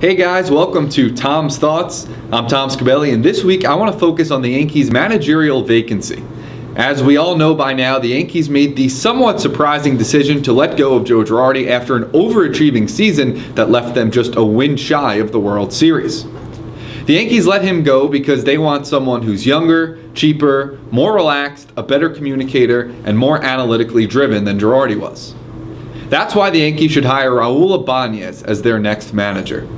Hey guys, welcome to Tom's Thoughts. I'm Tom Scabelli, and this week I want to focus on the Yankees' managerial vacancy. As we all know by now, the Yankees made the somewhat surprising decision to let go of Joe Girardi after an overachieving season that left them just a win shy of the World Series. The Yankees let him go because they want someone who's younger, cheaper, more relaxed, a better communicator, and more analytically driven than Girardi was. That's why the Yankees should hire Raul Ibanez as their next manager.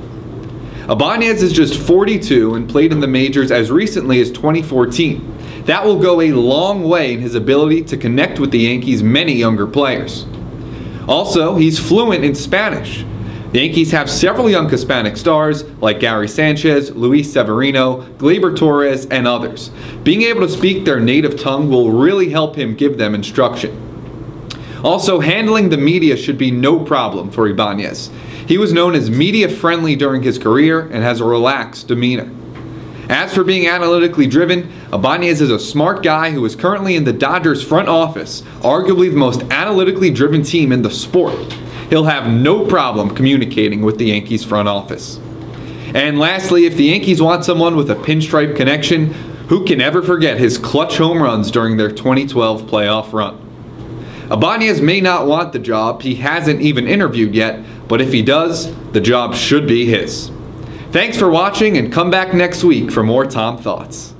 Ibanez is just 42 and played in the majors as recently as 2014. That will go a long way in his ability to connect with the Yankees' many younger players. Also, he's fluent in Spanish. The Yankees have several young Hispanic stars like Gary Sanchez, Luis Severino, Gleyber Torres, and others. Being able to speak their native tongue will really help him give them instruction. Also, handling the media should be no problem for Ibanez. He was known as media friendly during his career and has a relaxed demeanor. As for being analytically driven, Ibanez is a smart guy who is currently in the Dodgers front office, arguably the most analytically driven team in the sport. He'll have no problem communicating with the Yankees front office. And lastly, if the Yankees want someone with a pinstripe connection, who can ever forget his clutch home runs during their 2012 playoff run? Ibanez may not want the job, he hasn't even interviewed yet, but if he does, the job should be his. Thanks for watching and come back next week for more Tom Thoughts.